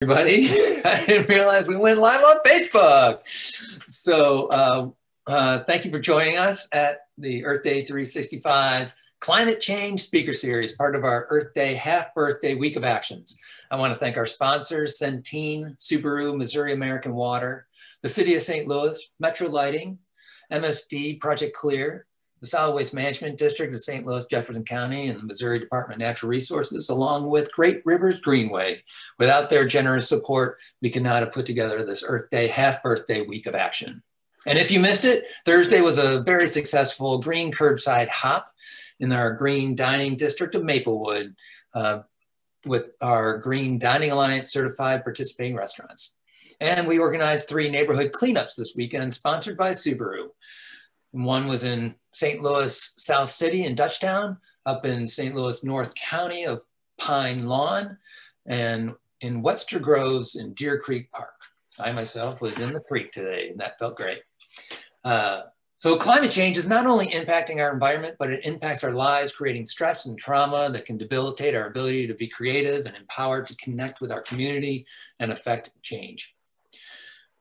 everybody. I didn't realize we went live on Facebook. So uh, uh, thank you for joining us at the Earth Day 365 Climate Change Speaker Series, part of our Earth Day half birthday week of actions. I want to thank our sponsors, Centene, Subaru, Missouri American Water, the City of St. Louis, Metro Lighting, MSD, Project Clear, the Solid Waste Management District of St. Louis, Jefferson County, and the Missouri Department of Natural Resources, along with Great Rivers Greenway. Without their generous support, we could not have put together this Earth Day half birthday week of action. And if you missed it, Thursday was a very successful green curbside hop in our green dining district of Maplewood uh, with our Green Dining Alliance certified participating restaurants. And we organized three neighborhood cleanups this weekend, sponsored by Subaru. One was in St. Louis South City in Dutchtown, up in St. Louis North County of Pine Lawn, and in Webster Groves in Deer Creek Park. I myself was in the creek today, and that felt great. Uh, so climate change is not only impacting our environment, but it impacts our lives, creating stress and trauma that can debilitate our ability to be creative and empowered to connect with our community and affect change.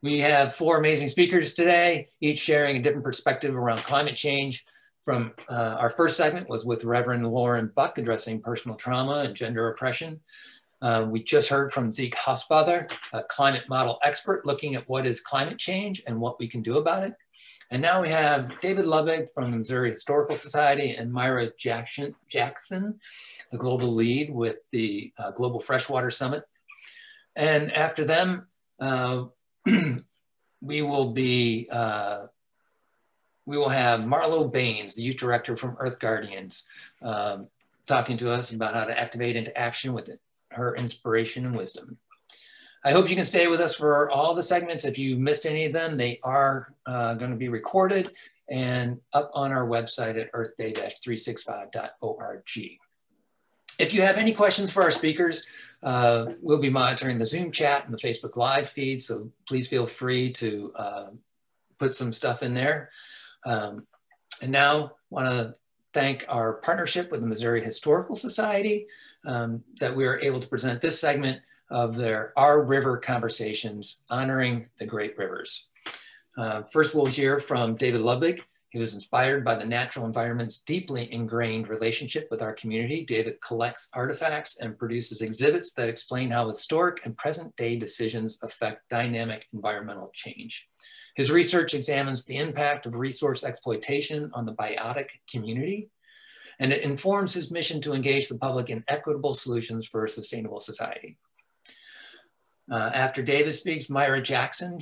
We have four amazing speakers today, each sharing a different perspective around climate change. From uh, our first segment was with Reverend Lauren Buck addressing personal trauma and gender oppression. Uh, we just heard from Zeke Hausfather, a climate model expert looking at what is climate change and what we can do about it. And now we have David Lobbig from the Missouri Historical Society and Myra Jackson, Jackson the global lead with the uh, Global Freshwater Summit. And after them, uh, we will be, uh, we will have Marlo Baines, the youth director from Earth Guardians, um, talking to us about how to activate into action with her inspiration and wisdom. I hope you can stay with us for all the segments. If you missed any of them, they are uh, going to be recorded and up on our website at earthday-365.org. If you have any questions for our speakers, uh, we'll be monitoring the Zoom chat and the Facebook Live feed, so please feel free to uh, put some stuff in there. Um, and now want to thank our partnership with the Missouri Historical Society um, that we are able to present this segment of their Our River Conversations, honoring the great rivers. Uh, first, we'll hear from David Lobbig, he was inspired by the natural environment's deeply ingrained relationship with our community. David collects artifacts and produces exhibits that explain how historic and present day decisions affect dynamic environmental change. His research examines the impact of resource exploitation on the biotic community, and it informs his mission to engage the public in equitable solutions for a sustainable society. Uh, after David speaks, Myra Jackson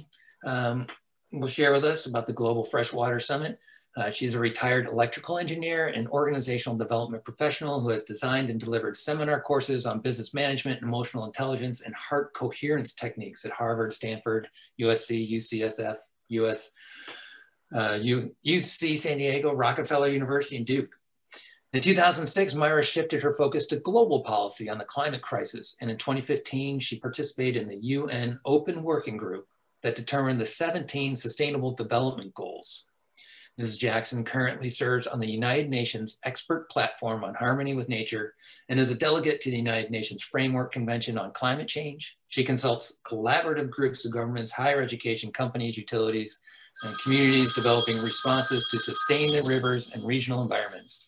um, will share with us about the Global Freshwater Summit, uh, she's a retired electrical engineer and organizational development professional who has designed and delivered seminar courses on business management, emotional intelligence, and heart coherence techniques at Harvard, Stanford, USC, UCSF, US, uh, UC San Diego, Rockefeller University, and Duke. In 2006, Myra shifted her focus to global policy on the climate crisis. And in 2015, she participated in the UN Open Working Group that determined the 17 Sustainable Development Goals. Ms. Jackson currently serves on the United Nations Expert Platform on Harmony with Nature and is a delegate to the United Nations Framework Convention on Climate Change. She consults collaborative groups of governments, higher education companies, utilities, and communities developing responses to sustain the rivers and regional environments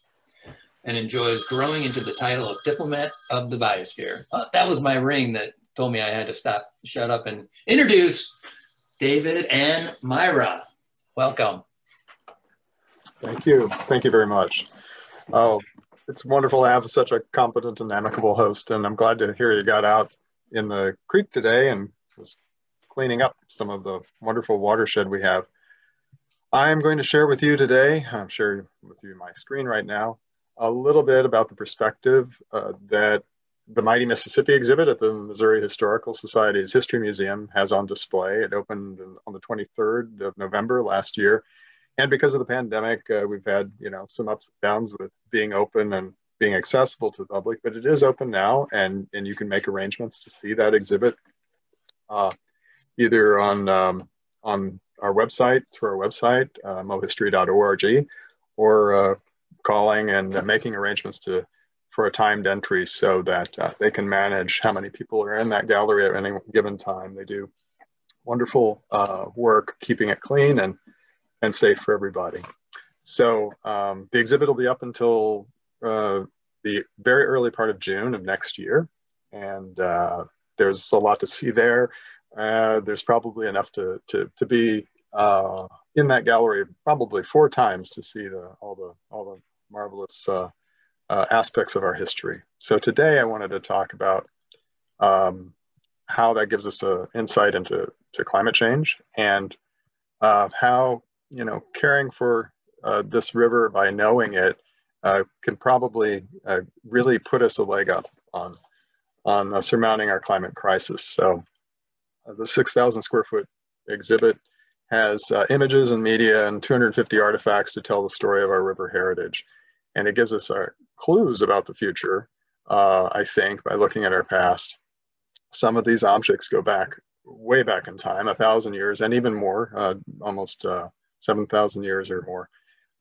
and enjoys growing into the title of Diplomat of the Biosphere. Oh, that was my ring that told me I had to stop, shut up and introduce David and Myra. Welcome. Thank you. Thank you very much. Oh, it's wonderful to have such a competent and amicable host, and I'm glad to hear you got out in the creek today and was cleaning up some of the wonderful watershed we have. I'm going to share with you today, I'm sharing with you my screen right now, a little bit about the perspective uh, that the Mighty Mississippi exhibit at the Missouri Historical Society's History Museum has on display. It opened on the 23rd of November last year and because of the pandemic, uh, we've had you know some ups and downs with being open and being accessible to the public. But it is open now, and and you can make arrangements to see that exhibit, uh, either on um, on our website through our website uh, mohistory.org, or uh, calling and making arrangements to for a timed entry so that uh, they can manage how many people are in that gallery at any given time. They do wonderful uh, work keeping it clean and, and safe for everybody. So um, the exhibit will be up until uh, the very early part of June of next year. And uh, there's a lot to see there. Uh, there's probably enough to, to, to be uh, in that gallery probably four times to see the, all, the, all the marvelous uh, uh, aspects of our history. So today I wanted to talk about um, how that gives us an insight into to climate change and how you know caring for uh, this river by knowing it uh, can probably uh, really put us a leg up on on uh, surmounting our climate crisis. So the 6,000 square foot exhibit has images and media and 250 artifacts to tell the story of our river heritage and it gives us our clues about the future, uh, I think, by looking at our past. Some of these objects go back way back in time, a thousand years and even more, uh, almost uh, 7,000 years or more.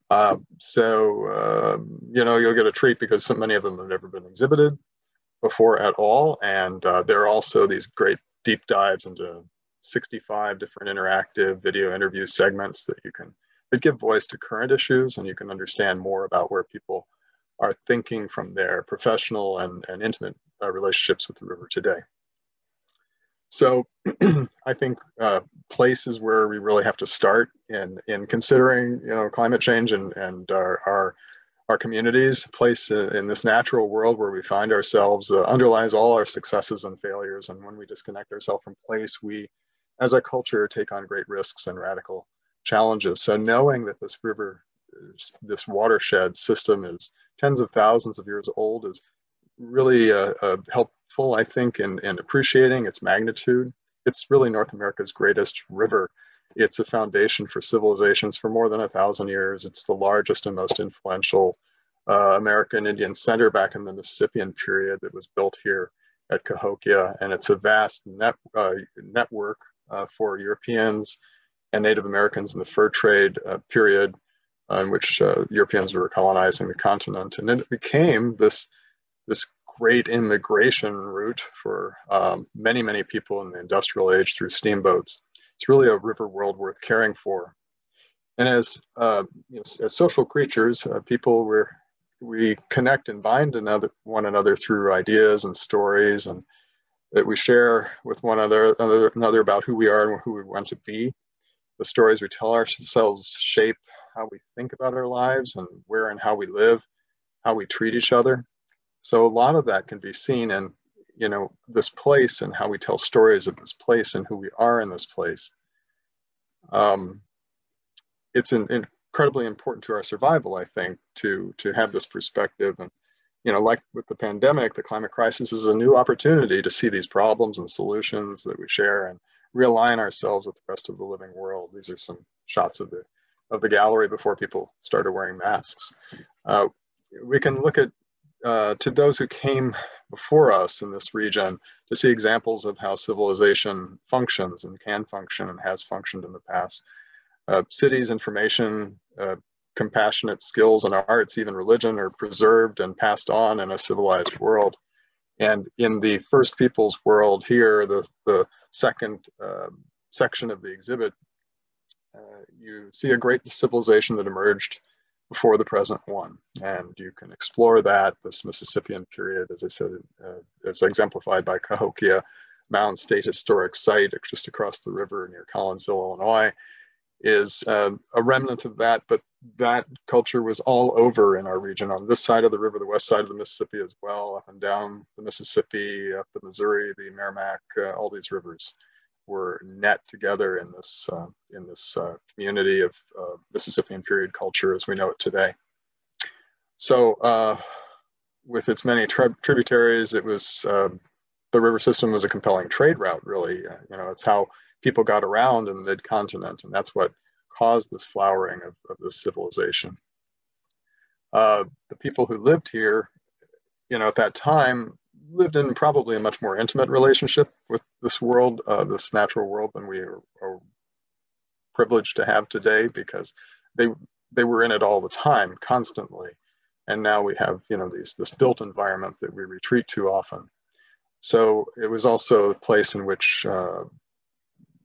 Uh, so, uh, you know, you'll get a treat because so many of them have never been exhibited before at all. And uh, there are also these great deep dives into 65 different interactive video interview segments that you can but give voice to current issues and you can understand more about where people are thinking from their professional and, and intimate uh, relationships with the river today. So I think uh, place is where we really have to start in, in considering you know, climate change and, and our, our, our communities. Place in this natural world where we find ourselves uh, underlies all our successes and failures. And when we disconnect ourselves from place, we as a culture take on great risks and radical challenges. So knowing that this river, this watershed system is tens of thousands of years old is really uh, uh, helpful, I think, in, in appreciating its magnitude. It's really North America's greatest river. It's a foundation for civilizations for more than a thousand years. It's the largest and most influential uh, American Indian center back in the Mississippian period that was built here at Cahokia. And it's a vast net, uh, network uh, for Europeans, and Native Americans in the fur trade uh, period in which uh, Europeans were colonizing the continent. And it became this, this great immigration route for um, many, many people in the industrial age through steamboats. It's really a river world worth caring for. And as, uh, you know, as social creatures, uh, people were, we connect and bind another, one another through ideas and stories and that we share with one another, another about who we are and who we want to be the stories we tell ourselves shape how we think about our lives and where and how we live, how we treat each other. So a lot of that can be seen in, you know, this place and how we tell stories of this place and who we are in this place. Um, it's an, incredibly important to our survival, I think, to to have this perspective. And you know, like with the pandemic, the climate crisis is a new opportunity to see these problems and solutions that we share and realign ourselves with the rest of the living world. These are some shots of the of the gallery before people started wearing masks. Uh, we can look at uh, to those who came before us in this region to see examples of how civilization functions and can function and has functioned in the past. Uh, cities, information, uh, compassionate skills and arts, even religion are preserved and passed on in a civilized world. And in the First Peoples world here, the, the second uh, section of the exhibit, uh, you see a great civilization that emerged before the present one. And you can explore that, this Mississippian period, as I said, uh, is exemplified by Cahokia Mound State Historic Site just across the river near Collinsville, Illinois, is uh, a remnant of that, but that culture was all over in our region on this side of the river, the west side of the Mississippi as well, up and down the Mississippi, up the Missouri, the Meramec, uh, all these rivers were net together in this uh, in this uh, community of uh, Mississippian period culture as we know it today. So, uh, with its many tri tributaries, it was uh, the river system was a compelling trade route. Really, you know, it's how people got around in the mid continent, and that's what caused this flowering of, of this civilization. Uh, the people who lived here, you know, at that time lived in probably a much more intimate relationship with this world, uh, this natural world, than we are, are, privileged to have today because they they were in it all the time, constantly. and now we have you know these this built environment that we retreat to often. So it was also a place in which uh,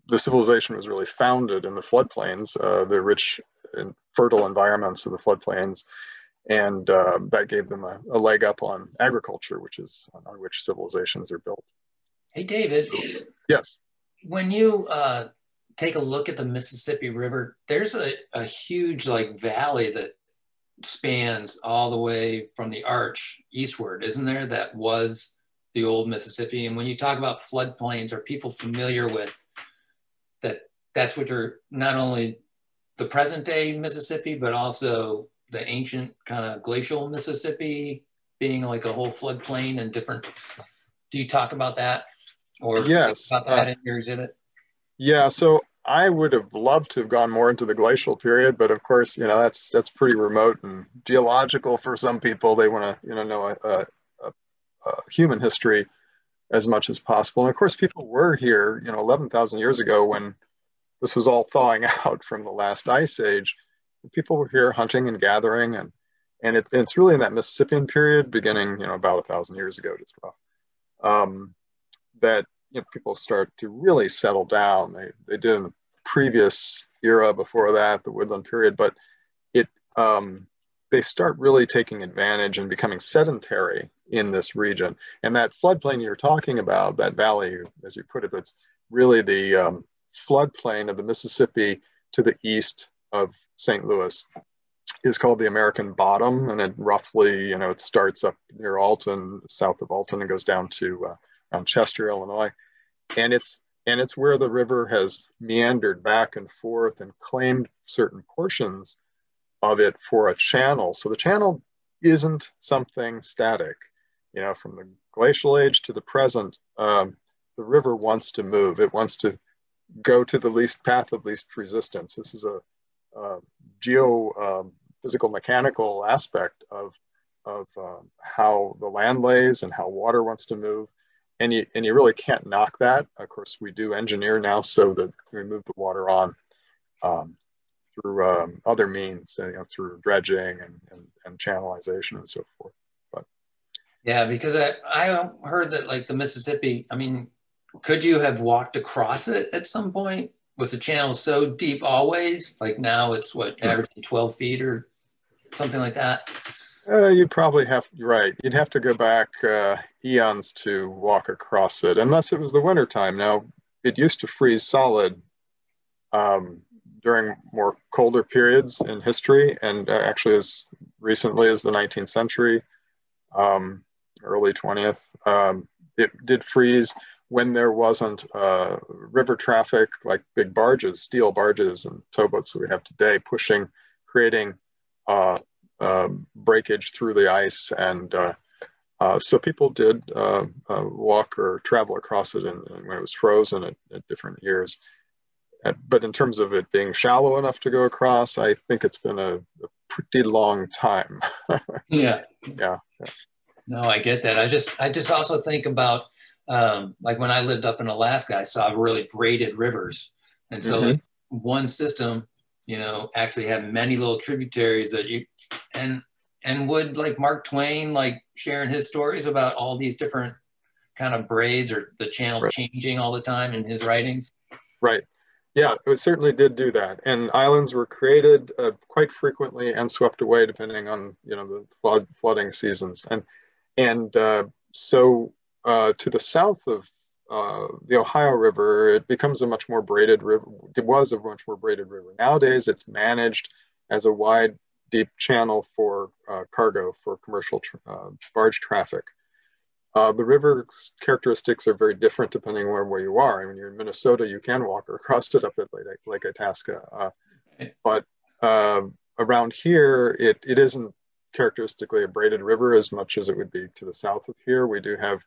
the civilization was really founded in the floodplains, uh, the rich and fertile environments of the floodplains, and uh, that gave them a, a, leg up on agriculture, which is on which civilizations are built. Hey, David. Yes. When you uh, take a look at the Mississippi River, there's a, a huge like valley that spans all the way from the arch eastward, isn't there? That was the old Mississippi. And when you talk about floodplains, are people familiar with that? That's what you're not only the present day Mississippi, but also the ancient kind of glacial Mississippi being like a whole floodplain and different. Do you talk about that? Or yes, about that uh, in your exhibit? Yeah, so I would have loved to have gone more into the glacial period, but of course, you know that's that's pretty remote and geological for some people. They want to you know know a, a, a, a, human history as much as possible. And of course, people were here, you know, 11,000 years ago when this was all thawing out from the last ice age. People were here hunting and gathering, and and it, it's really in that Mississippian period, beginning you know about a thousand years ago, just rough, um, that you know, people start to really settle down. They, they did in the previous era before that, the woodland period, but it um, they start really taking advantage and becoming sedentary in this region. And that floodplain you're talking about, that valley, as you put it, it's really the um, floodplain of the Mississippi to the east of St. Louis is called the American Bottom, and it roughly, you know, it starts up near Alton, south of Alton, and goes down to uh, Chester, Illinois. And it's and it's where the river has meandered back and forth and claimed certain portions of it for a channel. So the channel isn't something static. You know, from the glacial age to the present, um, the river wants to move. It wants to go to the least path of least resistance. This is a, a geo um, mechanical aspect of, of um, how the land lays and how water wants to move and you and you really can't knock that. Of course, we do engineer now so that we move the water on um, through um, other means, you know, through dredging and, and, and channelization and so forth. But yeah, because I, I heard that like the Mississippi, I mean, could you have walked across it at some point? Was the channel so deep always? Like now it's what averaging 12 feet or something like that? Uh, you'd probably have, right, you'd have to go back uh, eons to walk across it, unless it was the wintertime. Now, it used to freeze solid um, during more colder periods in history, and uh, actually as recently as the 19th century, um, early 20th, um, it did freeze when there wasn't uh, river traffic like big barges, steel barges and towboats that we have today pushing, creating uh, uh, breakage through the ice. And uh, uh, so people did uh, walk or travel across it and, when it was frozen at, at different years. but in terms of it being shallow enough to go across, I think it's been a, a pretty long time. yeah. yeah. No, I get that. I just, I just also think about um, like when I lived up in Alaska, I saw really braided rivers. And so mm-hmm. one system you know, actually had many little tributaries that you and and would like Mark Twain like sharing his stories about all these different kind of braids or the channel right. changing all the time in his writings? Right. Yeah, it certainly did do that. And islands were created uh, quite frequently and swept away depending on you know the flood flooding seasons. And and uh, so uh, to the south of uh, the Ohio River, it becomes a much more braided river. It was a much more braided river. Nowadays, it's managed as a wide, deep channel for uh, cargo for commercial tra uh, barge traffic. Uh, the river's characteristics are very different depending on where you are. I mean, you're in Minnesota, you can walk across it up at Lake, Lake Itasca. Uh, but um, around here, it, it isn't characteristically a braided river as much as it would be to the south of here. We do have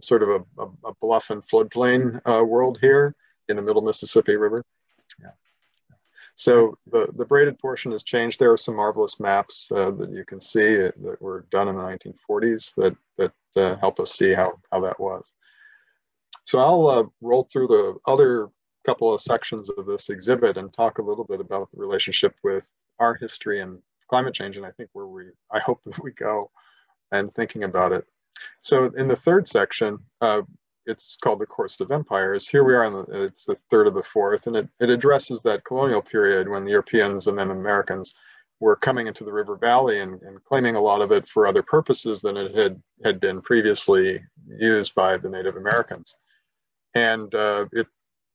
sort of a, a, a bluff and floodplain uh, world here in the middle Mississippi River. Yeah. So the, the braided portion has changed. There are some marvelous maps uh, that you can see that were done in the 1940s that, that uh, help us see how, how that was. So I'll uh, roll through the other couple of sections of this exhibit and talk a little bit about the relationship with our history and climate change, and I think where we, I hope that we go and thinking about it. So in the third section, uh, it's called the Course of Empires. Here we are, on the, it's the third of the fourth, and it, it addresses that colonial period when the Europeans and then Americans were coming into the river valley and, and claiming a lot of it for other purposes than it had, had been previously used by the Native Americans. And uh, it,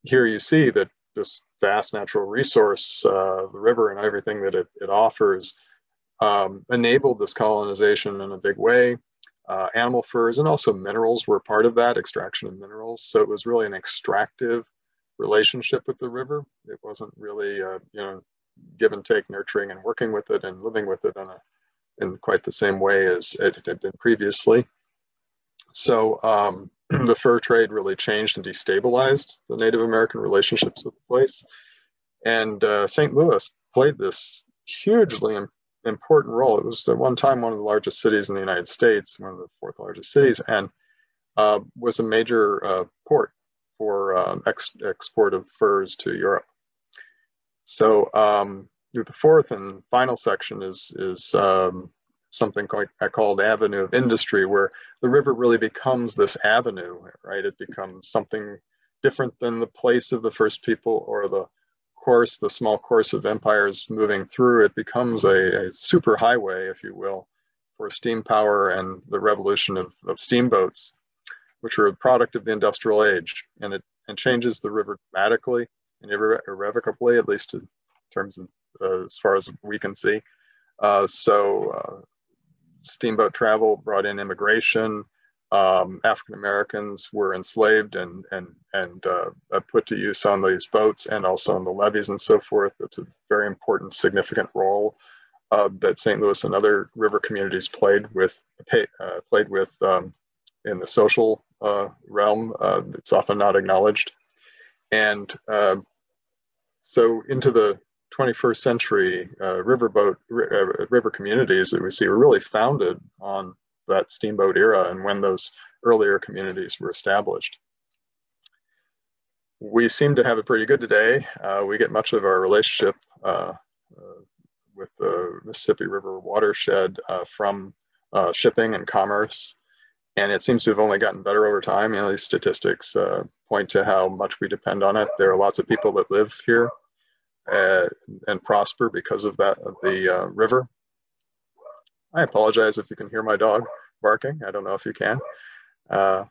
here you see that this vast natural resource, uh, the river and everything that it, it offers, um, enabled this colonization in a big way. Uh, animal furs and also minerals were part of that extraction of minerals. So it was really an extractive relationship with the river. It wasn't really, uh, you know, give and take, nurturing and working with it and living with it in, a, in quite the same way as it had been previously. So um, the fur trade really changed and destabilized the Native American relationships with the place. And uh, St. Louis played this hugely important role. It was at one time one of the largest cities in the United States, one of the fourth largest cities, and uh, was a major uh, port for um, ex export of furs to Europe. So um, the fourth and final section is, is um, something called, I called Avenue of Industry, where the river really becomes this avenue, right? It becomes something different than the place of the first people or the course, the small course of empires moving through. It becomes a, a super highway, if you will, for steam power and the revolution of, of steamboats, which are a product of the industrial age. And it and changes the river dramatically and irre irrevocably, at least in terms of uh, as far as we can see. Uh, so uh, steamboat travel brought in immigration. Um, African Americans were enslaved and and and uh, put to use on these boats and also on the levees and so forth. That's a very important, significant role uh, that St. Louis and other river communities played with uh, played with um, in the social realm. it's often not acknowledged. And uh, so into the 21st century uh, riverboat uh, river communities that we see were really founded on that steamboat era and when those earlier communities were established. We seem to have it pretty good today. Uh, we get much of our relationship uh, uh, with the Mississippi River watershed from shipping and commerce and it seems to have only gotten better over time. You know, these statistics uh, point to how much we depend on it. There are lots of people that live here uh, and prosper because of that of the uh, river. I apologize if you can hear my dog barking. I don't know if you can. Uh,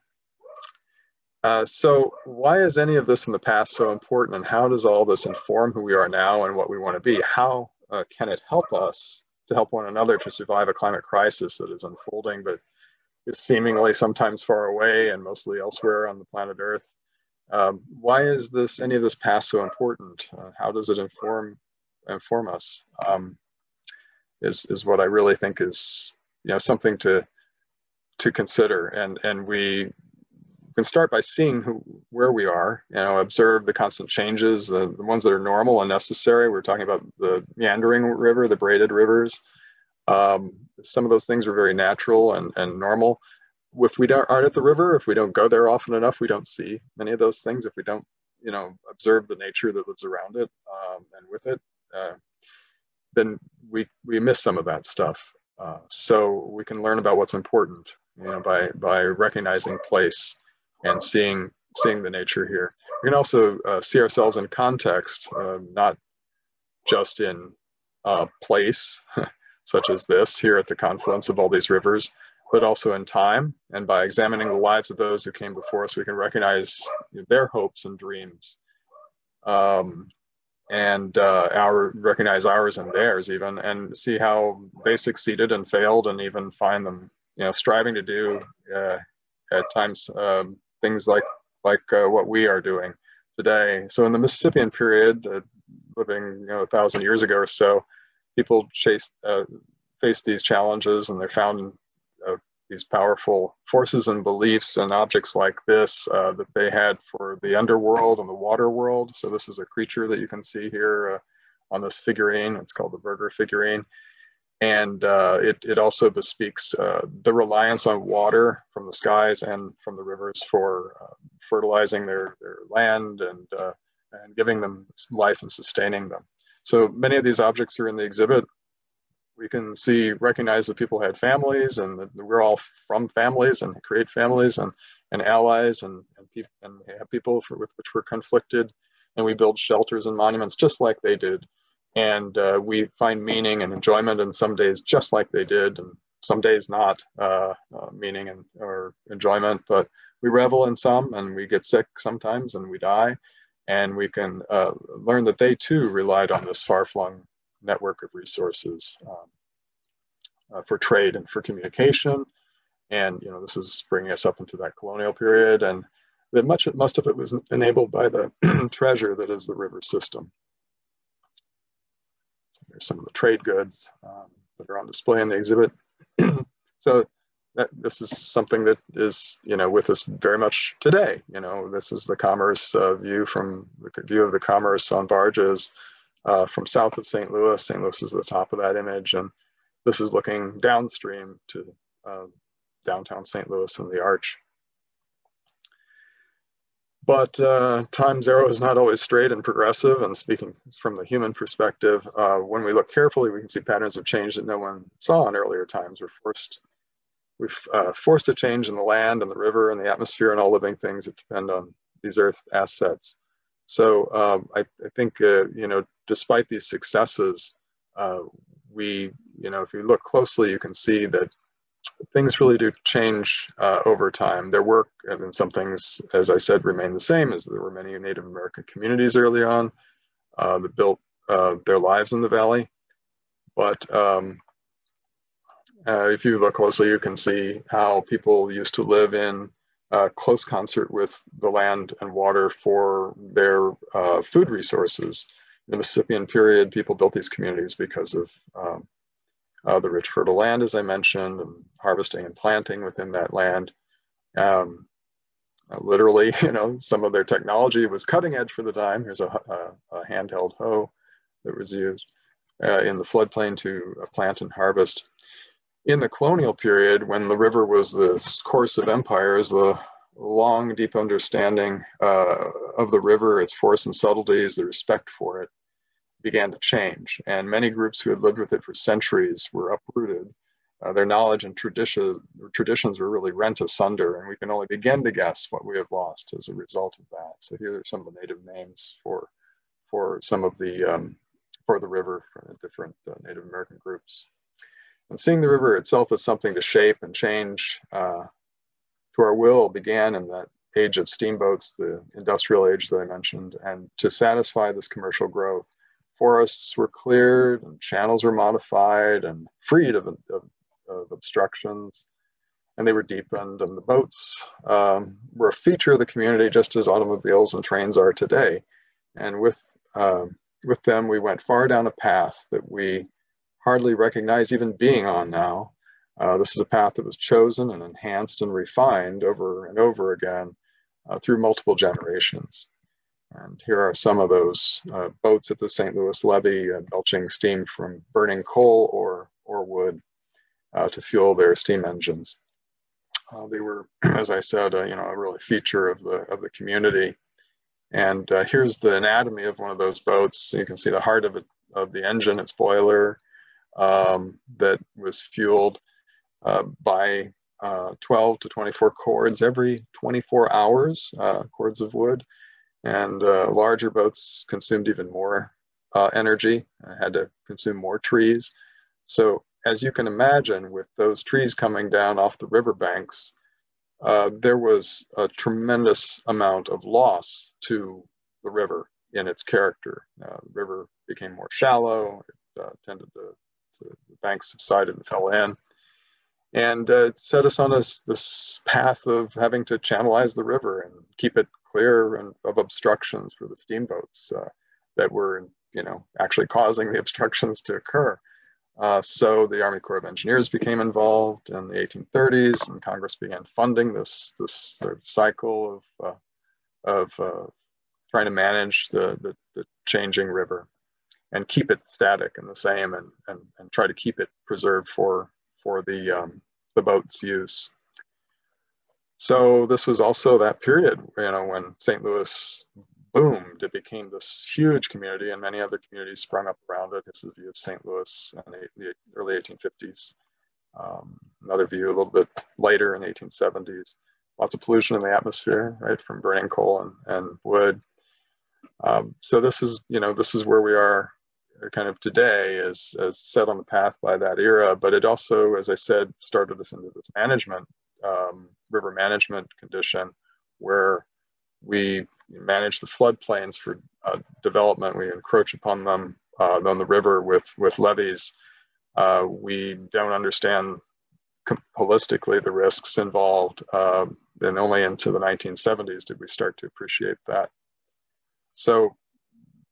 uh, so why is any of this in the past so important and how does all this inform who we are now and what we want to be? How uh, can it help us to help one another to survive a climate crisis that is unfolding but is seemingly sometimes far away and mostly elsewhere on the planet Earth. Um, why is this any of this past so important? Uh, how does it inform inform us? Um, is is what I really think is you know something to to consider, and and we can start by seeing who where we are. You know, observe the constant changes, the, the ones that are normal and necessary. We're talking about the meandering river, the braided rivers. Um, some of those things are very natural and, and normal. If we don't, aren't at the river, if we don't go there often enough, we don't see many of those things. If we don't, you know, observe the nature that lives around it um, and with it, uh, then we, we miss some of that stuff. Uh, so we can learn about what's important, you know, by, by recognizing place and seeing, seeing the nature here. We can also uh, see ourselves in context, uh, not just in place, such as this here at the confluence of all these rivers, but also in time. And by examining the lives of those who came before us, we can recognize their hopes and dreams. Um, and uh, our recognize ours and theirs even, and see how they succeeded and failed, and even find them, you know, striving to do uh, at times um, things like like uh, what we are doing today. So in the Mississippian period, uh, living you know a thousand years ago or so, people chase uh, face these challenges and they're found these powerful forces and beliefs and objects like this uh, that they had for the underworld and the water world. So this is a creature that you can see here uh, on this figurine. It's called the Birger figurine. And uh, it, it also bespeaks uh, the reliance on water from the skies and from the rivers for fertilizing their, their land and, and giving them life and sustaining them. So many of these objects are in the exhibit. We can see, recognize that people had families and that we're all from families and create families and, and allies and, and, pe- and have people for, with which we're conflicted. And we build shelters and monuments just like they did. And uh, we find meaning and enjoyment in some days just like they did, and some days not uh, uh, meaning and or enjoyment. But we revel in some, and we get sick sometimes, and we die. And we can uh, learn that they too relied on this far-flung network of resources um, uh, for trade and for communication. And you know, this is bringing us up into that colonial period, and that much most of it was enabled by the treasure that is the river system. So there's some of the trade goods um, that are on display in the exhibit. so that, this is something that is, you know, with us very much today. You know, this is the commerce uh, view from the view of the commerce on barges uh, from south of St. Louis. St. Louis is the top of that image, and this is looking downstream to uh, downtown St. Louis and the Arch. But uh, time zero is not always straight and progressive, and speaking from the human perspective, uh, when we look carefully, we can see patterns of change that no one saw in earlier times. We're forced, we've uh, forced a change in the land and the river and the atmosphere and all living things that depend on these earth assets. So um, I, I, think, uh, you know, despite these successes, uh, we, you know, if you look closely, you can see that things really do change uh, over time. Their work and some things, as I said, remain the same as there were many Native American communities early on uh, that built uh, their lives in the valley. But um, uh, if you look closely, you can see how people used to live in uh, close concert with the land and water for their uh, food resources. In the Mississippian period, people built these communities because of um, uh, the rich fertile land, as I mentioned, and harvesting and planting within that land. Um, uh, literally, you know, some of their technology was cutting edge for the time. Here's a, a, a handheld hoe that was used uh, in the floodplain to uh, plant and harvest in the colonial period, when the river was the course of empires, the long, deep understanding uh, of the river, its force and subtleties, the respect for it, began to change. And many groups who had lived with it for centuries were uprooted. Uh, their knowledge and tradition, traditions were really rent asunder, and we can only begin to guess what we have lost as a result of that. So here are some of the native names for, for some of the, um, for the river for different uh, Native American groups. And seeing the river itself as something to shape and change uh, to our will began in that age of steamboats, the industrial age that I mentioned, and to satisfy this commercial growth, forests were cleared and channels were modified and freed of, of, of obstructions and they were deepened and the boats um, were a feature of the community just as automobiles and trains are today. And with, uh, with them, we went far down a path that we hardly recognize even being on now. Uh, this is a path that was chosen and enhanced and refined over and over again uh, through multiple generations. And here are some of those uh, boats at the St. Louis levee uh, belching steam from burning coal or, or wood uh, to fuel their steam engines. Uh, they were, as I said, you know, a really feature of the, of the community. And here's the anatomy of one of those boats. You can see the heart of it, of the engine, its boiler, um, that was fueled uh, by uh, 12 to 24 cords every 24 hours, uh, cords of wood. And uh, larger boats consumed even more uh, energy, had to consume more trees. So as you can imagine, with those trees coming down off the riverbanks, uh, there was a tremendous amount of loss to the river in its character. Uh, the river became more shallow, it uh, tended to the, banks subsided and fell in. And uh, set us on this, this path of having to channelize the river and keep it clear and, of obstructions for the steamboats uh, that were, you know, actually causing the obstructions to occur. Uh, so the Army Corps of Engineers became involved in the 1830s, and Congress began funding this this sort of cycle of uh, of uh, trying to manage the, the, the changing river and keep it static and the same and, and, and try to keep it preserved for, for the, um, the boat's use. So this was also that period, you know, when St. Louis boomed it became this huge community, and many other communities sprung up around it. This is a view of St. Louis in the, the early 1850s. Um, another view a little bit later in the 1870s. Lots of pollution in the atmosphere, right, from burning coal and, and wood. Um, so this is, you know, this is where we are kind of today is, as set on the path by that era, but it also, as I said, started us into this management, um, river management condition where we manage the floodplains for uh, development. We encroach upon them uh, on the river with, with levees. Uh, we don't understand holistically the risks involved. Uh, and only into the 1970s did we start to appreciate that. So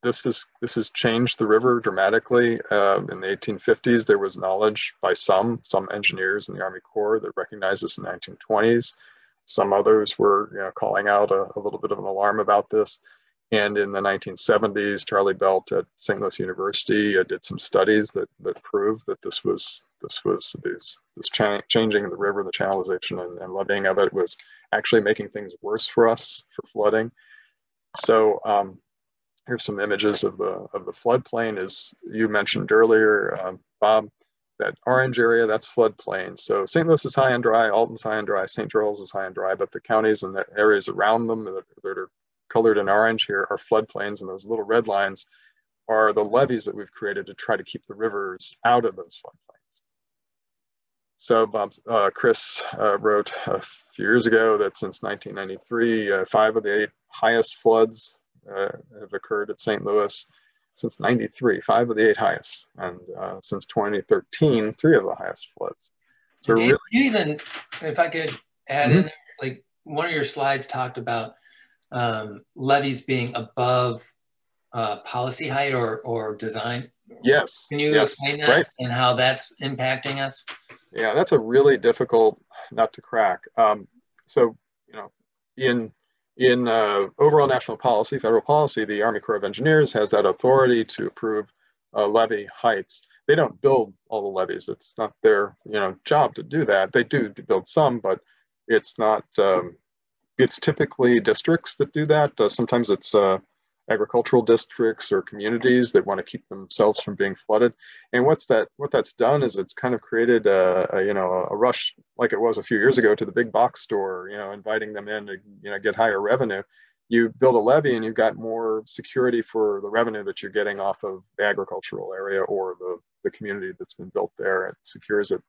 this is this has changed the river dramatically. Uh, in the 1850s, there was knowledge by some some engineers in the Army Corps that recognized this in the 1920s. Some others were you know, calling out a, a, little bit of an alarm about this. And in the 1970s, Charlie Belt at St. Louis University uh, did some studies that, that proved that this was this was this, this cha changing the river, the channelization and, and levying of it was actually making things worse for us for flooding. So um, here's some images of the of the floodplain as you mentioned earlier, um, Bob that orange area, that's floodplain. So St. Louis is high and dry, Alton's high and dry, St. Charles is high and dry, but the counties and the areas around them that, that are colored in orange here are floodplains, and those little red lines are the levees that we've created to try to keep the rivers out of those floodplains. So Bob, uh, Chris uh, wrote a few years ago that since 1993, uh, five of the eight highest floods uh, have occurred at St. Louis since 93, five of the eight highest. And uh, since 2013, three of the highest floods. So Dave, really- you even, if I could add mm-hmm. in there, like one of your slides talked about um, levees being above uh, policy height or, or design. Yes. Can you yes. explain that right. and how that's impacting us? Yeah, that's a really difficult nut to crack. Um, so, you know, in in uh, overall national policy, federal policy, the Army Corps of Engineers has that authority to approve uh, levee heights. They don't build all the levees. It's not their you know job to do that. They do build some, but it's not. Um, it's typically districts that do that. Uh, sometimes it's uh, agricultural districts or communities that want to keep themselves from being flooded. And what's that? What that's done is it's kind of created a, a, you know a rush like it was a few years ago to the big box store, you know, inviting them in to you know get higher revenue. You build a levy and you've got more security for the revenue that you're getting off of the agricultural area or the, the community that's been built there. It secures it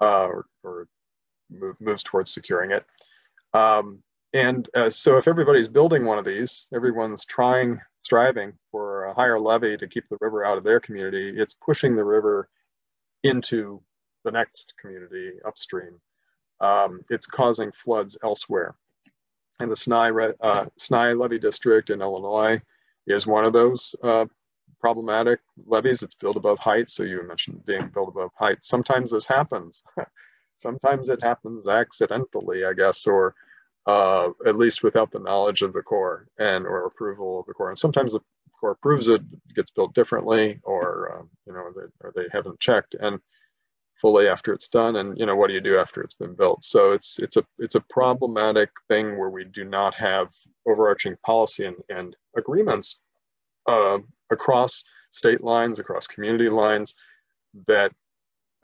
uh, or, or move, moves towards securing it. Um, and uh, so if everybody's building one of these, everyone's trying, striving for a higher levee to keep the river out of their community, it's pushing the river into the next community upstream. Um, it's causing floods elsewhere. And the Sny, uh, levee district in Illinois is one of those uh, problematic levees. It's built above height. So you mentioned being built above height. Sometimes this happens. Sometimes it happens accidentally, I guess, or uh, at least without the knowledge of the Corps and or approval of the Corps. And sometimes the Corps approves it, gets built differently, or um, you know, they, or they haven't checked and fully after it's done. And you know, what do you do after it's been built? So it's it's a it's a problematic thing where we do not have overarching policy and, and agreements uh, across state lines, across community lines that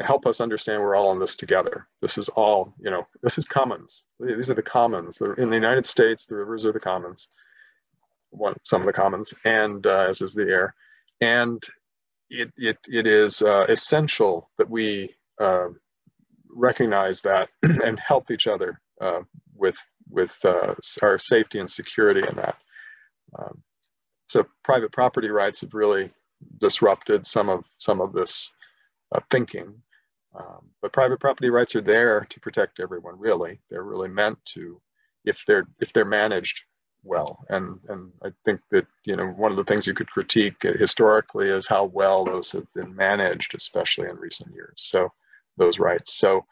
help us understand we're all in this together. This is all, you know, this is commons. These are the commons. in the United States, the rivers are the commons, one, some of the commons, and uh, as is the air. And it, it, it is uh, essential that we uh, recognize that and help each other uh, with, with uh, our safety and security in that. Um, so private property rights have really disrupted some of, some of this uh, thinking um, but private property rights are there to protect everyone. Really, they're really meant to, if they're if they're managed well. And and I think that you know one of the things you could critique historically is how well those have been managed, especially in recent years. So those rights. So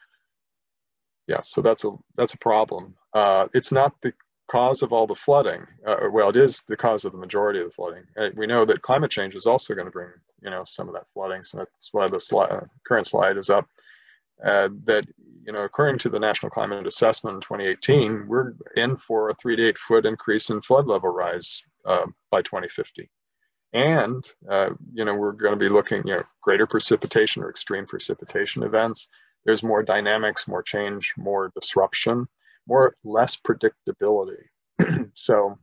yeah, so that's a that's a problem. Uh, it's not the cause of all the flooding. Uh, well, it is the cause of the majority of the flooding. Uh, we know that climate change is also going to bring you know some of that flooding. So that's why the slide, uh, current slide is up. Uh, that you know, according to the National Climate Assessment in 2018, we're in for a three to eight foot increase in flood level rise uh, by 2050. And, uh, you know, we're going to be looking, you know, greater precipitation or extreme precipitation events. There's more dynamics, more change, more disruption, more less predictability. so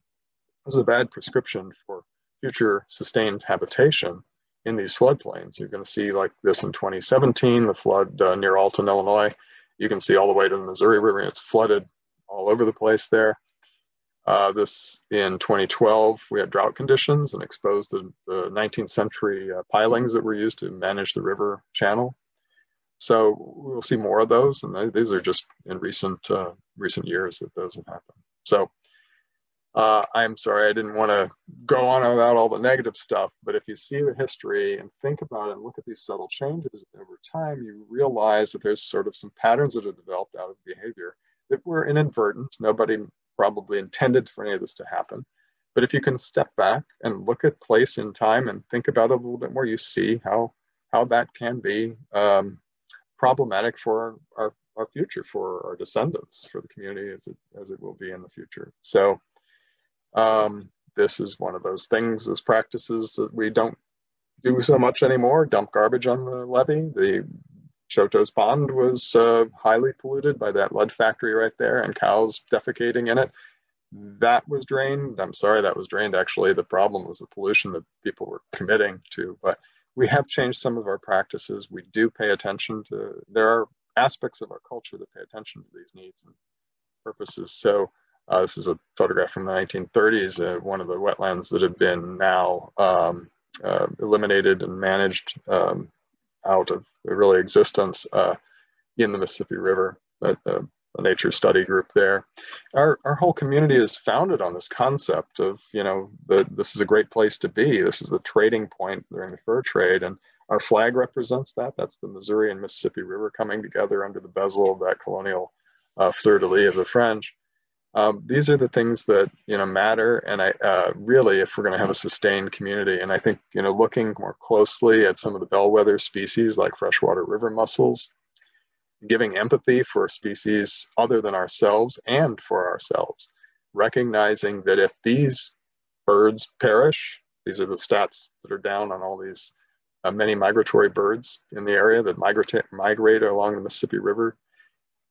this is a bad prescription for future sustained habitation in these floodplains. You're going to see like this in 2017, the flood uh, near Alton, Illinois. You can see all the way to the Missouri River. It's flooded all over the place there. Uh, this in 2012, we had drought conditions and exposed the, the 19th century uh, pilings that were used to manage the river channel. So we'll see more of those, and these are just in recent uh, recent years that those have happened. So uh, I'm sorry, I didn't want to go on about all the negative stuff, but if you see the history and think about it and look at these subtle changes over time, you realize that there's sort of some patterns that have developed out of behavior that were inadvertent. Nobody probably intended for any of this to happen. But if you can step back and look at place in time and think about it a little bit more, you see how how that can be um, problematic for our, our future, for our descendants, for the community as it, as it will be in the future. So um, this is one of those things, those practices that we don't do so much anymore, dump garbage on the levee. The Chouteau's Pond was uh, highly polluted by that lead factory right there and cows defecating in it. That was drained. I'm sorry that was drained. Actually, the problem was the pollution that people were committing to. But we have changed some of our practices. We do pay attention to, there are aspects of our culture that pay attention to these needs and purposes. So uh, this is a photograph from the 1930s, uh, one of the wetlands that have been now um, uh, eliminated and managed um, out of really existence uh, in the Mississippi River, a, a, nature study group there. Our, our whole community is founded on this concept of, you know, the, this is a great place to be. This is the trading point during the fur trade. And our flag represents that. That's the Missouri and Mississippi River coming together under the bezel of that colonial uh, fleur-de-lis of the French. Um, these are the things that you know matter, and I uh, really, if we're going to have a sustained community, and I think you know, looking more closely at some of the bellwether species like freshwater river mussels, giving empathy for species other than ourselves and for ourselves, recognizing that if these birds perish, these are the stats that are down on all these uh, many migratory birds in the area that migrate migrate along the Mississippi River.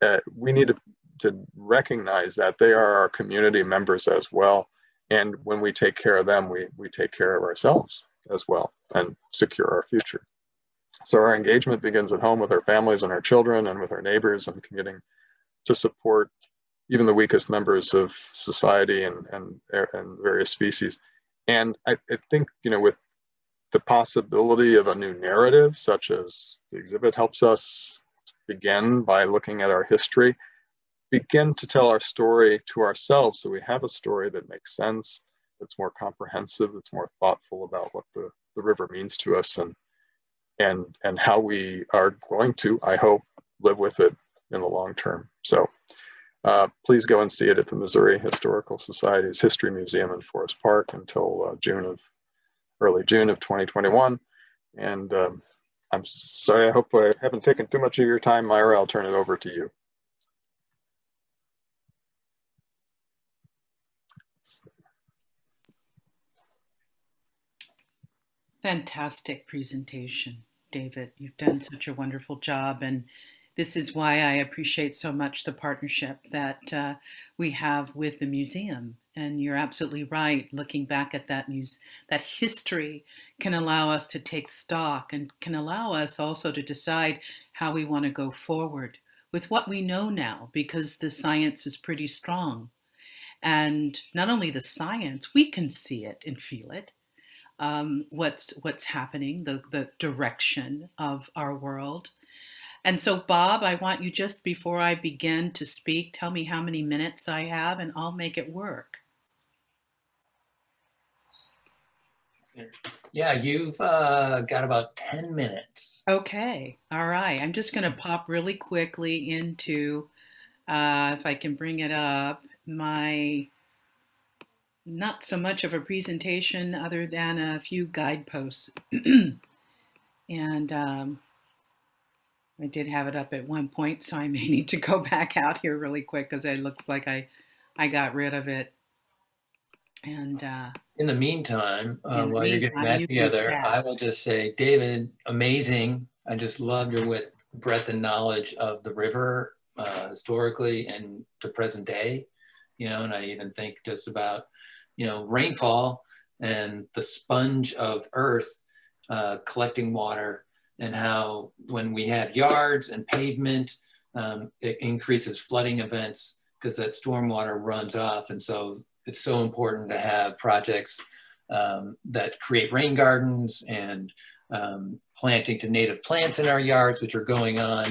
Uh, we need to to recognize that they are our community members as well. And when we take care of them, we, we take care of ourselves as well and secure our future. So our engagement begins at home with our families and our children and with our neighbors and committing to support even the weakest members of society and, and, and various species. And I, I think, you know, with the possibility of a new narrative, such as the exhibit helps us begin by looking at our history, begin to tell our story to ourselves so we have a story that makes sense, that's more comprehensive, that's more thoughtful about what the, the river means to us and and and how we are going to, I hope, live with it in the long term. So uh, please go and see it at the Missouri Historical Society's History Museum in Forest Park until uh, June of early June of 2021. And um, I'm sorry, I hope I haven't taken too much of your time, Myra. I'll turn it over to you. Fantastic presentation, David. You've done such a wonderful job. And this is why I appreciate so much the partnership that uh, we have with the museum. And you're absolutely right. Looking back at that news, that history can allow us to take stock and can allow us also to decide how we want to go forward with what we know now, because the science is pretty strong. And not only the science, we can see it and feel it um, what's what's happening, the the direction of our world. And so, Bob, I want you just before I begin to speak, tell me how many minutes I have, and I'll make it work. Yeah, you've uh, got about 10 minutes. Okay. All right. I'm just going to pop really quickly into, uh, if I can bring it up, my not so much of a presentation other than a few guideposts. and um, I did have it up at one point, so I may need to go back out here really quick because it looks like I, I got rid of it. And uh, in the meantime, uh, in the while you're getting that you together. I will just say, David, amazing. I just love your wit, breadth and knowledge of the river uh, historically and to present day. You know, and I even think just about, you know, rainfall and the sponge of earth uh, collecting water and how when we have yards and pavement, um, it increases flooding events because that stormwater runs off. And so it's so important to have projects um, that create rain gardens and um, planting to native plants in our yards, which are going on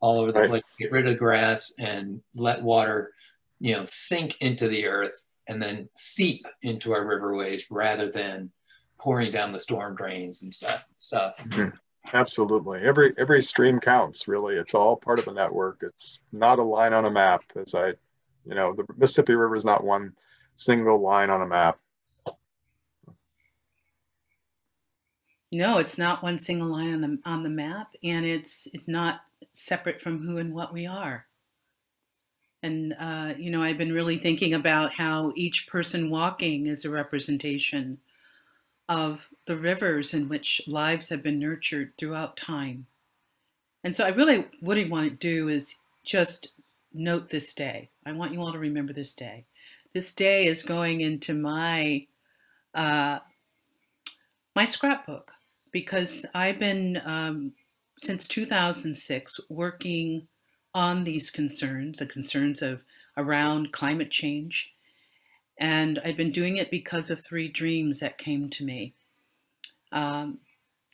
all over the Right. place. Get rid of grass and let water, you know, sink into the earth and then seep into our riverways rather than pouring down the storm drains and stuff. Stuff. Hmm. Absolutely. Every every stream counts, really. It's all part of a network. It's not a line on a map, as I, you know, the Mississippi River is not one single line on a map. No, it's not one single line on the on the map, and it's not separate from who and what we are. And uh, you know, I've been really thinking about how each person walking is a representation of the rivers in which lives have been nurtured throughout time. And so, I really what I want to do is just note this day. I want you all to remember this day. This day is going into my uh, my scrapbook because I've been um, since 2006 working on these concerns, the concerns of around climate change, and I've been doing it because of three dreams that came to me um,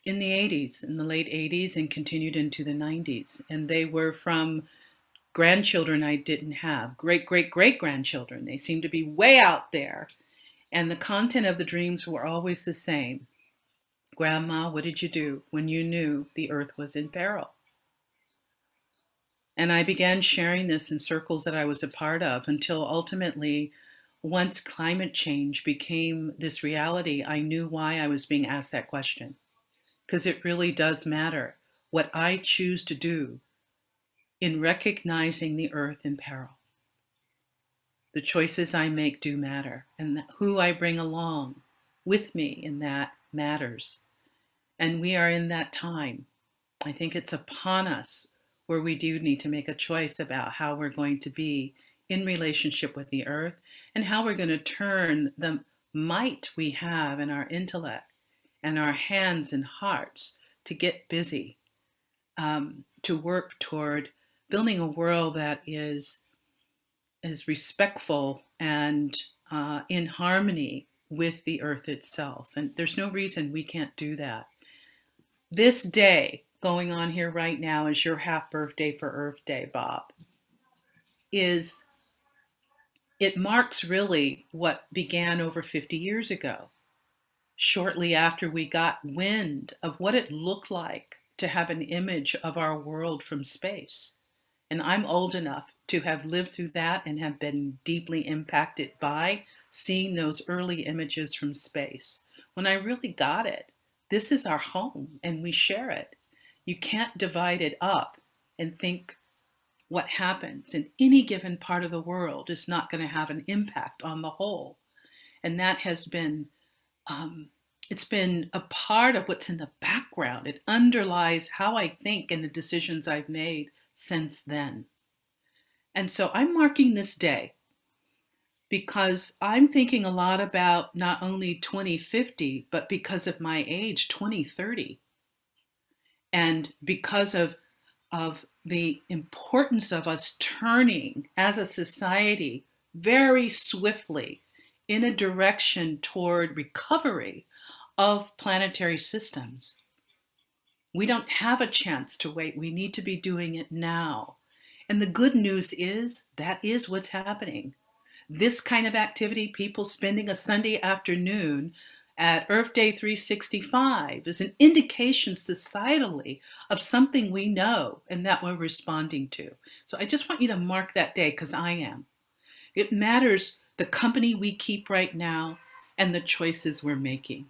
in the 80s, in the late 80s, and continued into the 90s, and they were from grandchildren I didn't have, great great great grandchildren. They seemed to be way out there, and the content of the dreams were always the same. Grandma, what did you do when you knew the earth was in peril? And I began sharing this in circles that I was a part of until ultimately, once climate change became this reality, I knew why I was being asked that question. Because it really does matter what I choose to do in recognizing the earth in peril. The choices I make do matter, and who I bring along with me in that matters. And we are in that time. I think it's upon us where we do need to make a choice about how we're going to be in relationship with the earth and how we're going to turn the might we have in our intellect and our hands and hearts to get busy, um, to work toward building a world that is, is respectful and uh, in harmony with the earth itself. And there's no reason we can't do that. This day going on here right now is your half birthday for Earth Day, Bob. Is it marks really what began over 50 years ago, shortly after we got wind of what it looked like to have an image of our world from space. And I'm old enough to have lived through that and have been deeply impacted by seeing those early images from space. When I really got it, this is our home and we share it. You can't divide it up and think what happens in any given part of the world is not going to have an impact on the whole. And that has been, um, it's been a part of what's in the background. It underlies how I think and the decisions I've made since then. And so I'm marking this day because I'm thinking a lot about not only 2050, but because of my age, 2030. And because of, of the importance of us turning as a society very swiftly in a direction toward recovery of planetary systems. We don't have a chance to wait. We need to be doing it now. And the good news is that is what's happening. This kind of activity, people spending a Sunday afternoon at Earth Day 365, is an indication societally of something we know and that we're responding to. So I just want you to mark that day because I am. It matters the company we keep right now and the choices we're making.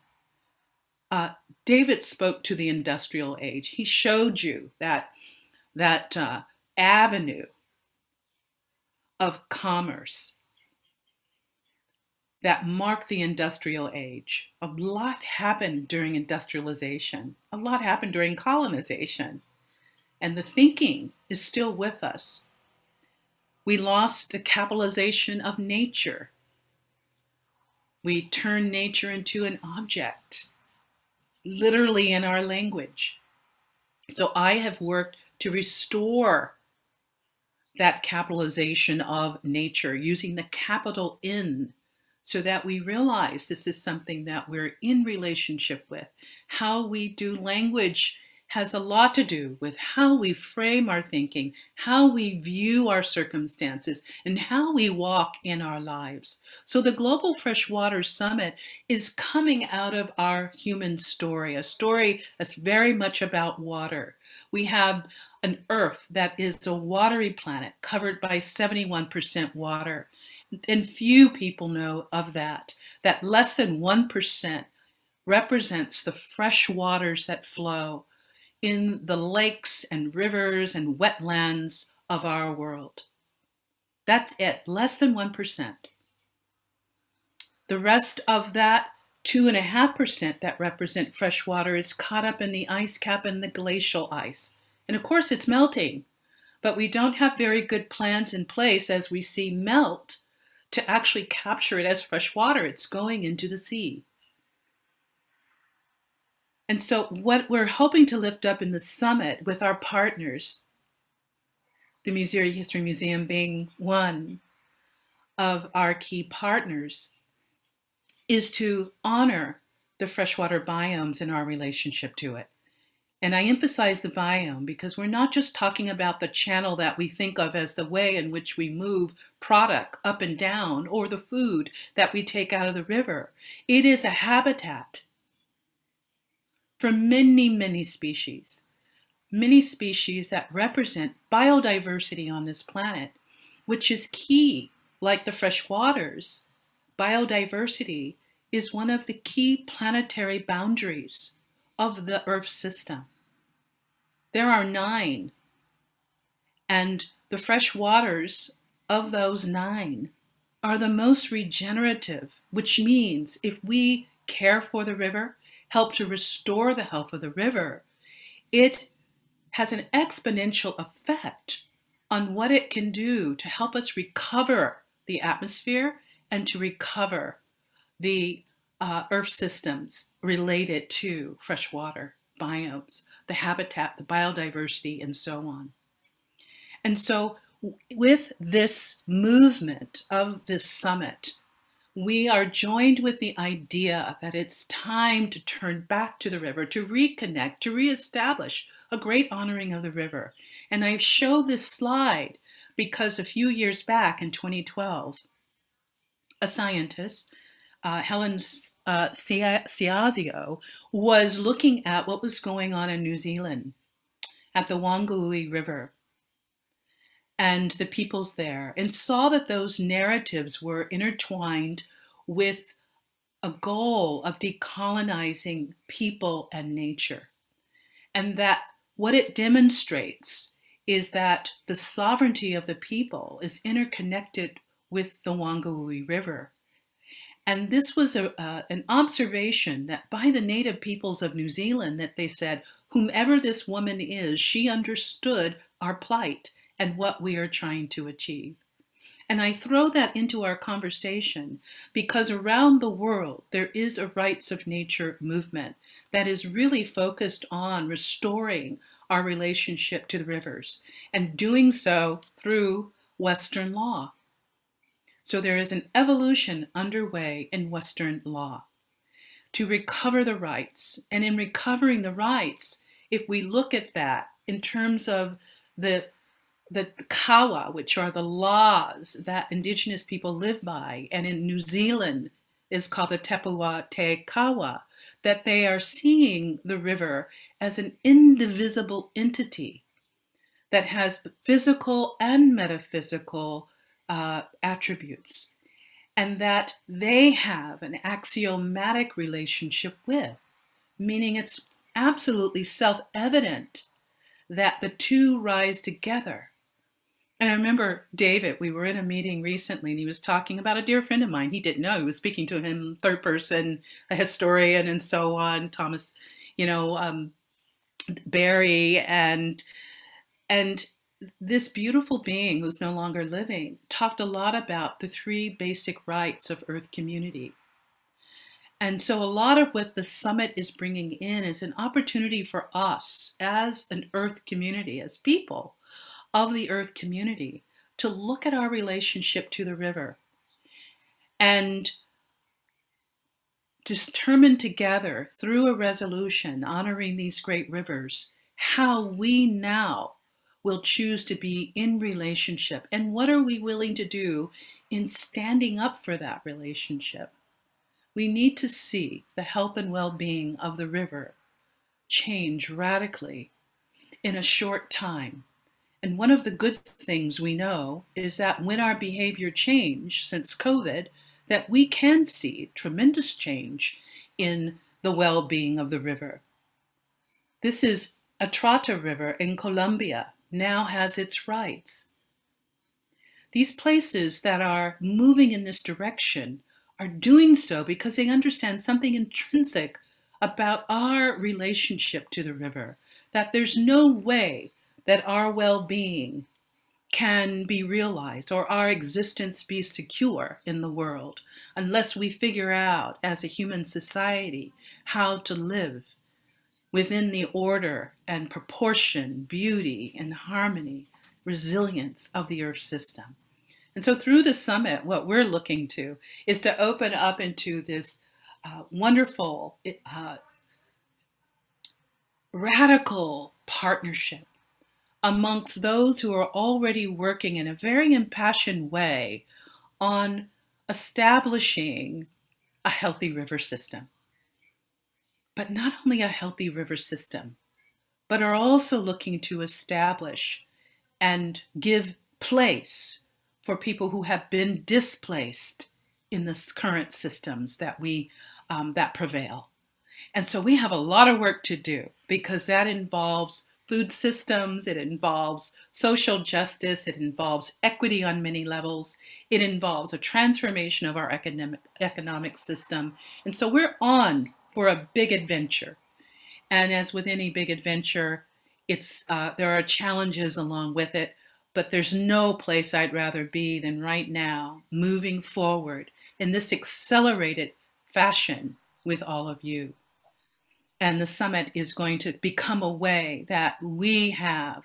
Uh, David spoke to the industrial age. He showed you that that uh, avenue of commerce that marked the industrial age. A lot happened during industrialization, a lot happened during colonization, and the thinking is still with us. We lost the capitalization of nature. We turned nature into an object, literally in our language. So I have worked to restore that capitalization of nature using the capital N so that we realize this is something that we're in relationship with. How we do language has a lot to do with how we frame our thinking, how we view our circumstances, and how we walk in our lives. So, the Global Freshwater Summit is coming out of our human story, a story that's very much about water. We have an Earth that is a watery planet covered by 71% water and few people know of that, that less than 1% represents the fresh waters that flow in the lakes and rivers and wetlands of our world. That's it, less than 1%. The rest of that 2.5% that represent fresh water is caught up in the ice cap and the glacial ice. And of course, it's melting, but we don't have very good plans in place as we see melt to actually capture it as fresh water. It's going into the sea. And so, what we're hoping to lift up in the summit with our partners, the Missouri History Museum being one of our key partners, is to honor the freshwater biomes in our relationship to it. And I emphasize the biome because we're not just talking about the channel that we think of as the way in which we move product up and down or the food that we take out of the river. It is a habitat for many, many species, many species that represent biodiversity on this planet, which is key, like the fresh waters. Biodiversity is one of the key planetary boundaries of the Earth system. There are nine. And the fresh waters of those nine are the most regenerative, which means if we care for the river, help to restore the health of the river, it has an exponential effect on what it can do to help us recover the atmosphere and to recover the uh, earth systems related to fresh water biomes the habitat, the biodiversity, and so on. And so, with this movement of this summit, we are joined with the idea that it's time to turn back to the river, to reconnect, to reestablish a great honoring of the river. And I show this slide because a few years back in 2012, a scientist uh, Helen uh, was looking at what was going on in New Zealand at the Whanganui River and the peoples there and saw that those narratives were intertwined with a goal of decolonizing people and nature. And that what it demonstrates is that the sovereignty of the people is interconnected with the Whanganui River and this was a, uh, an observation that by the native peoples of New Zealand that they said, whomever this woman is, she understood our plight and what we are trying to achieve. And I throw that into our conversation because around the world there is a rights of nature movement that is really focused on restoring our relationship to the rivers and doing so through Western law. So there is an evolution underway in Western law to recover the rights. And in recovering the rights, if we look at that in terms of the the kawa, which are the laws that indigenous people live by, and in New Zealand is called the Tupua Te Kawa, that they are seeing the river as an indivisible entity that has physical and metaphysical uh, attributes and that they have an axiomatic relationship with, meaning it's absolutely self evident that the two rise together. And I remember David, we were in a meeting recently and he was talking about a dear friend of mine. He didn't know. He was speaking to him third person, a historian and so on, Thomas, you know, um, Berry and and this beautiful being who's no longer living talked a lot about the three basic rights of earth community. And so a lot of what the summit is bringing in is an opportunity for us as an earth community, as people, of the earth community to look at our relationship to the river and determine together through a resolution honoring these great rivers how we now will choose to be in relationship and what are we willing to do in standing up for that relationship. We need to see the health and well being of the river change radically in a short time and one of the good things we know is that when our behavior changed since COVID, that we can see tremendous change in the well-being of the river. This is Atrato River in Colombia now has its rights. These places that are moving in this direction are doing so because they understand something intrinsic about our relationship to the river, that there's no way that our well-being can be realized or our existence be secure in the world unless we figure out as a human society how to live within the order and proportion, beauty and harmony, resilience of the earth system. And so through the summit, what we're looking to is to open up into this uh, wonderful, uh, radical partnership amongst those who are already working in a very impassioned way on establishing a healthy river system. But not only a healthy river system, but are also looking to establish and give place for people who have been displaced in the current systems that we um, that prevail. And so we have a lot of work to do because that involves food systems, it involves social justice, it involves equity on many levels, it involves a transformation of our economic, economic system. And so we're on for a big adventure. And as with any big adventure, it's uh, there are challenges along with it, but there's no place I'd rather be than right now, moving forward in this accelerated fashion with all of you. And the summit is going to become a way that we have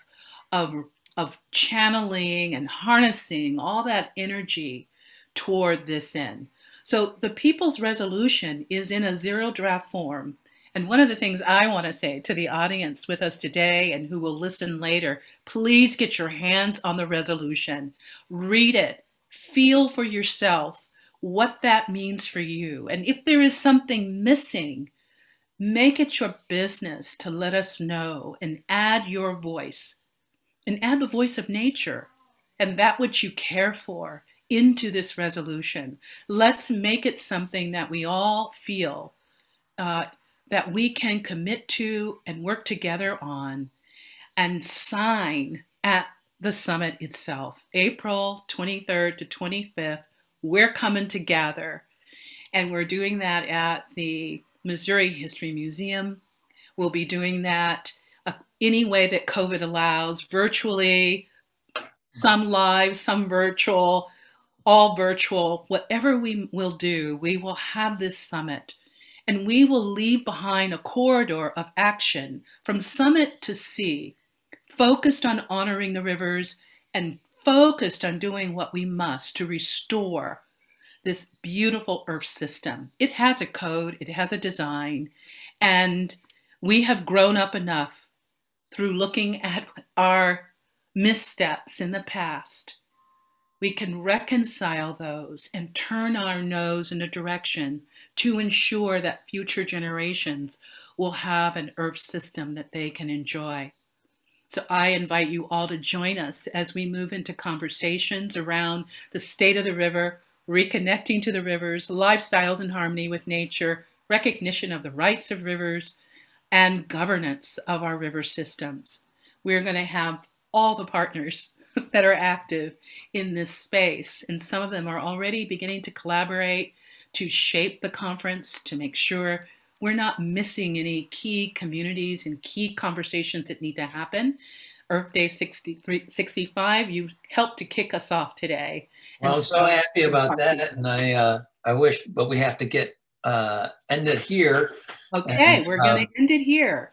of, of channeling and harnessing all that energy toward this end. So the people's resolution is in a zero draft form. And one of the things I want to say to the audience with us today and who will listen later, please get your hands on the resolution. Read it. Feel for yourself what that means for you. And if there is something missing, Make it your business to let us know and add your voice and add the voice of nature and that which you care for into this resolution. Let's make it something that we all feel uh, that we can commit to and work together on and sign at the summit itself. April 23rd to 25th, we're coming together. And we're doing that at the Missouri History Museum. We'll be doing that uh, any way that COVID allows, virtually, some live, some virtual, all virtual. Whatever we will do, we will have this summit. And we will leave behind a corridor of action from summit to sea, focused on honoring the rivers and focused on doing what we must to restore this beautiful earth system. It has a code, it has a design, and we have grown up enough through looking at our missteps in the past. We can reconcile those and turn our nose in a direction to ensure that future generations will have an earth system that they can enjoy. So I invite you all to join us as we move into conversations around the state of the river, reconnecting to the rivers, lifestyles in harmony with nature, recognition of the rights of rivers, and governance of our river systems. We're going to have all the partners that are active in this space. And some of them are already beginning to collaborate to shape the conference to make sure we're not missing any key communities and key conversations that need to happen. Earth Day 63, 65, you helped to kick us off today. Well, I'm so happy about that. And I, uh, I wish, but we have to get uh, ended here. Okay, and, we're going to um, end it here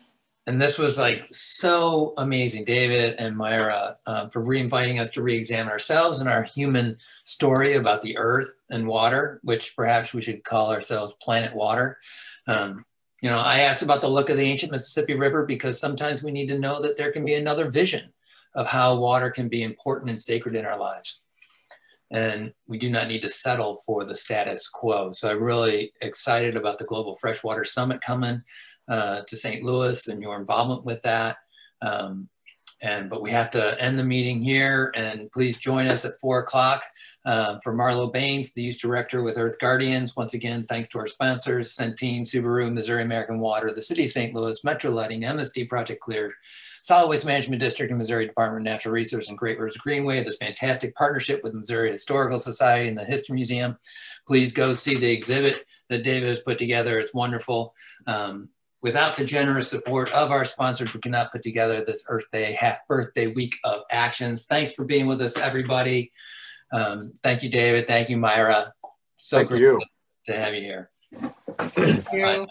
and this was like so amazing, David and Myra, uh, for re-inviting us to re-examine ourselves and our human story about the earth and water, which perhaps we should call ourselves planet water. Um, you know, I asked about the look of the ancient Mississippi River because sometimes we need to know that there can be another vision of how water can be important and sacred in our lives. And we do not need to settle for the status quo. So I'm really excited about the Global Freshwater Summit coming uh, to St. Louis and your involvement with that. Um, and but we have to end the meeting here and please join us at four o'clock uh, for Marlo Baines, the youth director with Earth Guardians. Once again, thanks to our sponsors, Centene, Subaru, Missouri American Water, the City of St. Louis, Metro Lighting, MSD Project Clear, Solid Waste Management District and Missouri Department of Natural Resources and Great Rivers Greenway, this fantastic partnership with Missouri Historical Society and the History Museum. Please go see the exhibit that David has put together. It's wonderful. Um, Without the generous support of our sponsors, we cannot put together this Earth Day half birthday week of actions. Thanks for being with us, everybody. Um, thank you, David. Thank you, Myra. So thank great you. to have you here. Thank you.